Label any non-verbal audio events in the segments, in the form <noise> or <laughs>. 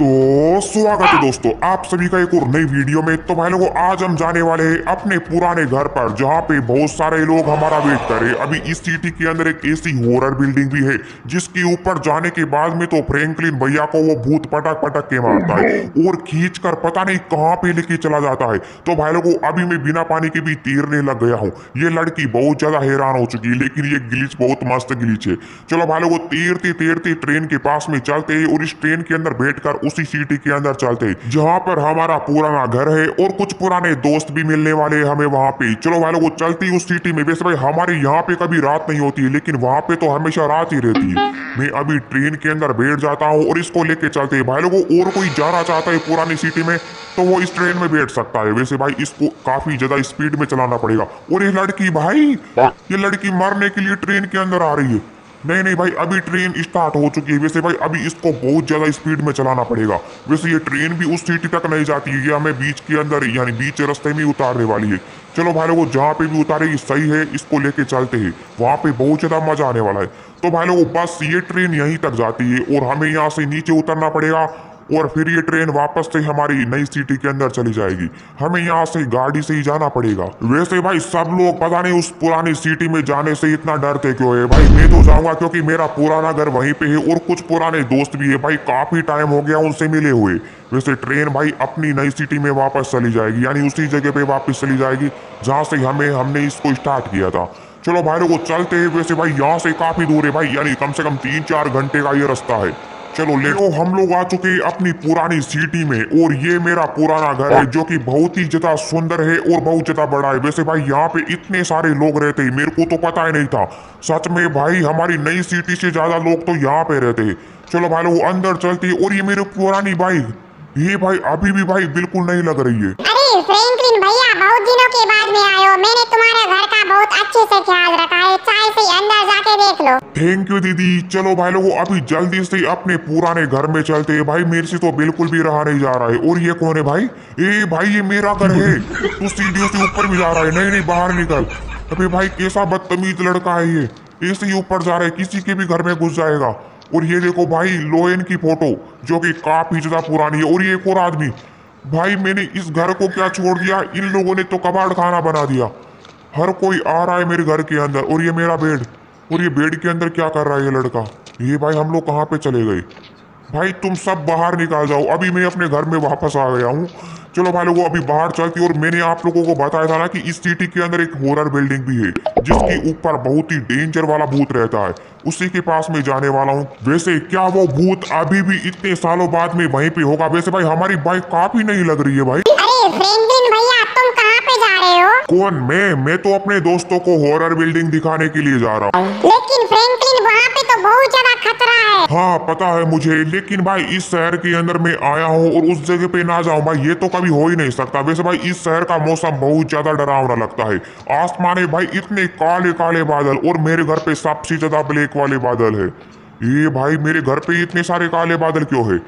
Oh. स्वागत है दोस्तों। आप सभी का एक और नई वीडियो में तो भाई लोगों, आज हम जाने वाले हैं अपने पुराने घर पर, जहाँ पे बहुत सारे लोग हमारा वेट कर रहे अभी इस सिटी के अंदर एक ऐसी हॉरर बिल्डिंग भी है, जिसके ऊपर जाने के बाद में तो फ्रैंकलिन भैया को वो भूत पटक पटक के मारता है और खींच कर पता नहीं कहाँ पे लेके चला जाता है। तो भाई लोगों, अभी मैं बिना पानी के भी तीरने लग गया हूँ। ये लड़की बहुत ज़्यादा हैरान हो चुकी है, लेकिन ये गिलीच बहुत मस्त गिलीच है। चलो भाई लोगों तैरते तैरते ट्रेन के पास में चलते हैं और इस ट्रेन के अंदर बैठकर उसी सिटी के अंदर चलते हैं। जहाँ पर हमारा पुराना घर है और कुछ पुराने दोस्त भी मिलने वाले हैं हमें वहाँ पे। चलो भाई लोगों चलती उस सिटी में। वैसे भाई हमारे यहाँ पे कभी रात नहीं होती है लेकिन वहाँ पे तो हमेशा रात ही रहती है। मैं अभी ट्रेन के अंदर बैठ जाता हूँ और इसको लेके चलते हैं। भाई लोगों और कोई जाना चाहता है पुरानी सिटी में तो वो इस ट्रेन में बैठ सकता है। वैसे भाई इसको काफ़ी ज़्यादा स्पीड में चलाना पड़ेगा। और ये लड़की भाई ये लड़की मरने के लिए ट्रेन के अंदर आ रही है। नहीं नहीं भाई, अभी ट्रेन स्टार्ट हो चुकी है। वैसे भाई, अभी इसको बहुत ज़्यादा स्पीड में चलाना पड़ेगा। वैसे ये ट्रेन भी उस सिटी तक नहीं जाती है। ये हमें बीच के अंदर, यानी बीच रास्ते में उतारने वाली है। चलो भाई लोग, जहाँ पे भी उतारेगी, सही है, इसको लेके चलते हैं। वहाँ पे बहुत ज़्यादा मज़ा आने वाला है। तो भाई लोग, बस ये ट्रेन यहीं तक जाती है और हमें यहाँ से नीचे उतरना पड़ेगा। और फिर ये ट्रेन वापस से हमारी नई सिटी के अंदर चली जाएगी। हमें यहाँ से गाड़ी से ही जाना पड़ेगा। वैसे भाई, सब लोग पता नहीं उस पुरानी सिटी में जाने से इतना डरते क्यों है? भाई, मैं तो जाऊँगा क्योंकि मेरा पुराना घर वहीं पे है और कुछ पुराने दोस्त भी है। भाई, काफ़ी टाइम हो गया उनसे मिले हुए। वैसे ट्रेन भाई अपनी नई सिटी में वापस चली जाएगी, यानी उसी जगह पे वापस चली जाएगी जहाँ से हमें, हमने इसको स्टार्ट किया था। चलो भाई लोग चलते हैं। वैसे भाई, यहाँ से काफ़ी दूर है भाई, यानी कम से कम तीन चार घंटे का ये रास्ता है। चलो लेटो हम लोग आ चुके हैं अपनी पुरानी सिटी में? और ये मेरा पुराना घर है जो कि बहुत ही ज़्यादा सुंदर है और बहुत ज़्यादा बड़ा है। वैसे भाई यहाँ पे इतने सारे लोग रहते हैं मेरे को तो पता ही नहीं था। सच में भाई हमारी नई सिटी से ज़्यादा लोग तो यहाँ पे रहते हैं। चलो भाई लोग अंदर चलती हैं। और ये मेरी पुरानी बाइक ये भाई अभी भी भाई बिल्कुल नहीं लग रही है। अरे फ्रैंकलिन भैया लो थैंक यू दीदी। चलो भाई लोगों अभी जल्दी से अपने पुराने घर में चलते हैं। भाई मेरे से तो बिल्कुल भी रहा नहीं जा रहा है। और ये कौन है भाई? ए भाई ये मेरा घर है। <laughs> तू सीढ़ियों से ऊपर भी जा रहा है। नहीं नहीं बाहर निकल। अबे भाई कैसा बदतमीज लड़का है ये। ऐसे ही ऊपर जा रहा है। किसी के भी घर में घुस जाएगा। और ये देखो भाई लोयन की फ़ोटो जो कि काफ़ी ज़्यादा पुरानी है। और ये एक और आदमी। भाई मैंने इस घर को क्या छोड़ दिया? इन लोगों ने तो कबाड़ खाना बना दिया। हर कोई आ रहा है मेरे घर के अंदर। और ये मेरा बेड। और ये बेड के अंदर क्या कर रहा है ये लड़का? ये भाई हम लोग कहाँ पे चले गए? भाई तुम सब बाहर निकाल जाओ। अभी मैं अपने घर में वापस आ गया हूँ। चलो भाई लोगों, अभी बाहर चलती और मैंने आप लोगों को बताया था ना कि इस सिटी के अंदर एक हॉरर बिल्डिंग भी है, जिसके ऊपर बहुत ही डेंजर वाला भूत रहता है। उसी के पास में जाने वाला हूँ। वैसे क्या वो भूत अभी भी इतने सालों बाद में वहीं पे होगा? वैसे भाई हमारी बाइक काफ़ी नहीं लग रही है भाई अरे फ्रैंकलिन भैया तुम कहाँ पे जा रहे हो कौन? मैं मैं तो अपने दोस्तों को हॉरर बिल्डिंग दिखाने के लिए जा रहा हूँ। लेकिन फ्रैंकलिन वहाँ पे तो बहुत ज़्यादा खतरा है। हाँ पता है मुझे लेकिन भाई इस शहर के अंदर मैं आया हूँ और उस जगह पे ना जाऊँ। भाई ये तो कभी हो ही नहीं सकता। वैसे भाई इस शहर का मौसम बहुत ज़्यादा डरावना लगता है। आसमान में भाई इतने काले काले बादल और मेरे घर पे सबसे ज़्यादा ब्लैक वाले बादल है। ये भाई मेरे घर पे इतने सारे काले बादल क्यों है?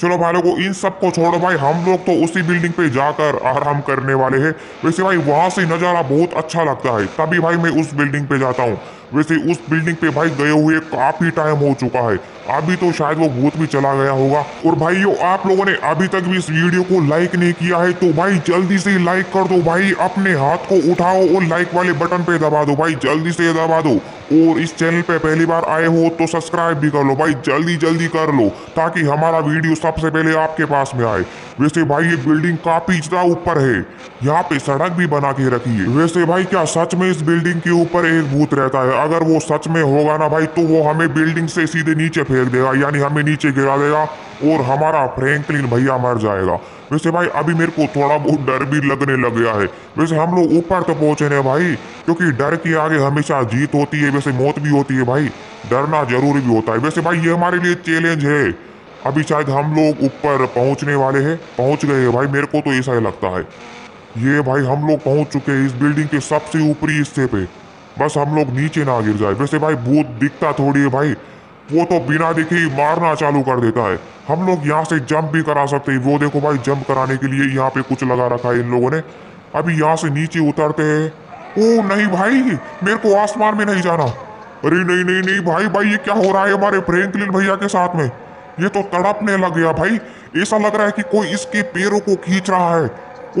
चलो भाई लोगों, इन सबको छोड़ो भाई, हम लोग तो उसी बिल्डिंग पे जाकर आराम करने वाले हैं। वैसे भाई, वहाँ से नज़ारा बहुत अच्छा लगता है, तभी भाई मैं उस बिल्डिंग पे जाता हूँ। वैसे उस बिल्डिंग पे भाई गए हुए काफ़ी टाइम हो चुका है, अभी तो शायद वो भूत भी चला गया होगा। और भाइयों, आप लोगों ने अभी तक भी इस वीडियो को लाइक नहीं किया है तो भाई जल्दी से लाइक कर दो भाई, अपने हाथ को उठाओ और लाइक वाले बटन पे दबा दो भाई, जल्दी से दबा दो। और इस चैनल पे पहली बार आए हो तो सब्सक्राइब भी कर लो भाई जल्दी जल्दी कर लो, ताकि हमारा वीडियो सबसे पहले आपके पास में आए। वैसे भाई, ये बिल्डिंग काफ़ी ज़्यादा ऊपर है। यहाँ पे सड़क भी बना के रखी है। वैसे भाई, क्या सच में इस बिल्डिंग के ऊपर एक भूत रहता है? अगर वो सच में होगा ना भाई तो वो हमें बिल्डिंग से सीधे नीचे फेंक देगा, यानी हमें नीचे गिरा देगा और हमारा फ्रैंकलिन भैया मर जाएगा। वैसे भाई, अभी मेरे को थोड़ा बहुत डर भी लगने लग गया है। वैसे हम लोग ऊपर तो पहुँचे ना भाई, क्योंकि डर के आगे हमेशा जीत होती है, वैसे मौत भी होती है भाई। डरना ज़रूरी भी होता है। वैसे भाई, ये हमारे लिए चैलेंज है। अभी शायद हम लोग ऊपर पहुँचने वाले हैं। पहुँच गए हैं। भाई, मेरे को तो ऐसा ही लगता है। ये भाई, हम लोग पहुँच चुके हैं इस बिल्डिंग के सबसे ऊपरी हिस्से पे। बस हम लोग नीचे ना गिर जाए। वैसे भाई, भूत दिखता थोड़ी है भाई। वो तो बिना दिखे ही मारना चालू कर देता है। हम लोग यहाँ से जंप भी करा सकते हैं। वो देखो भाई जंप कराने के लिए यहाँ पे कुछ लगा रखा है इन लोगों ने। अभी यहाँ से नीचे उतरते हैं। ओ, नहीं भाई, मेरे को आसमान में नहीं जाना। अरे, नहीं नहीं नहीं भाई भाई, ये क्या हो रहा है हमारे फ्रैंकलिन भैया के साथ में? ये तो तड़पने लग गया भाई। ऐसा लग रहा है कि कोई इसके पैरों को खींच रहा है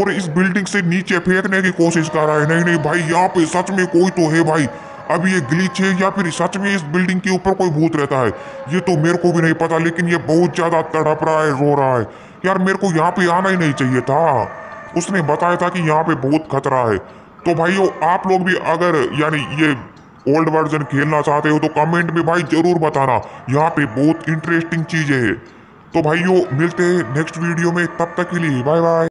और इस बिल्डिंग से नीचे फेंकने की कोशिश कर रहा है। नहीं नहीं भाई, यहाँ पे सच में कोई तो है भाई। अब ये ग्लिच है या फिर सच में इस बिल्डिंग के ऊपर कोई भूत रहता है? ये तो मेरे को भी नहीं पता, लेकिन ये बहुत ज़्यादा तड़प रहा है, रो रहा है। यार, मेरे को यहाँ पे आना ही नहीं चाहिए था। उसने बताया था कि यहाँ पे बहुत खतरा है। तो भाइयों, आप लोग भी अगर, यानी ये ओल्ड वर्जन खेलना चाहते हो तो कमेंट में भाई ज़रूर बताना। यहाँ पे बहुत इंटरेस्टिंग चीज़ें हैं। तो भाइयों, मिलते हैं नेक्स्ट वीडियो में। तब तक के लिए बाय बाय